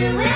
you